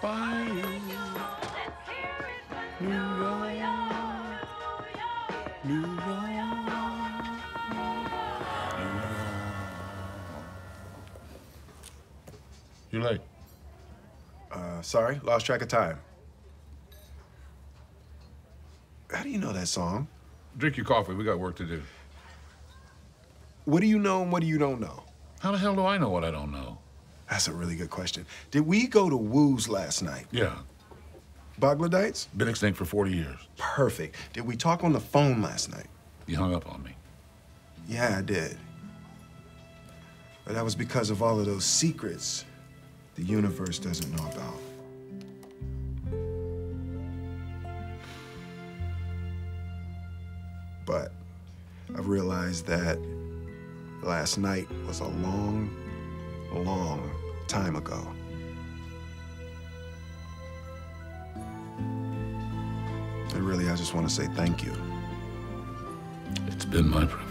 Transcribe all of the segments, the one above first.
by you. New York, New York, You late? Uh, sorry, lost track of time. How do you know that song? Drink your coffee. We got work to do. What do you know and what do you don't know? How the hell do I know what I don't know? That's a really good question. Did we go to Wu's last night? Yeah. Boglodites? Been extinct for 40 years. Perfect. Did we talk on the phone last night? You hung up on me. Yeah, I did. But that was because of all of those secrets the universe doesn't know about. But I've realized that last night was a long, long time ago. And really, I just want to say thank you. It's been my privilege.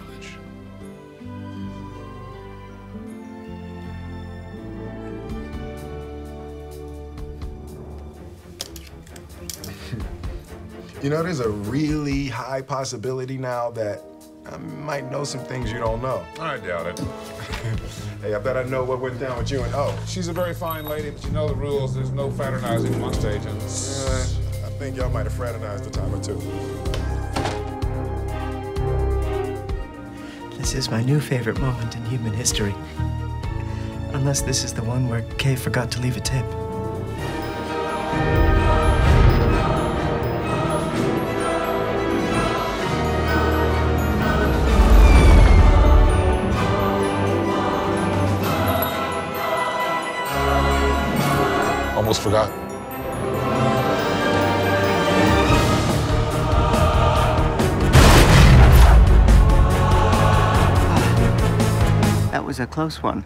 You know, there's a really high possibility now that I might know some things you don't know. I doubt it. hey, I bet I know what went down with you and O. She's a very fine lady, but you know the rules. There's no fraternizing amongst agents. Yeah, I think y'all might have fraternized a time or two. This is my new favorite moment in human history. Unless this is the one where K forgot to leave a tip. Almost forgot. That was a close one.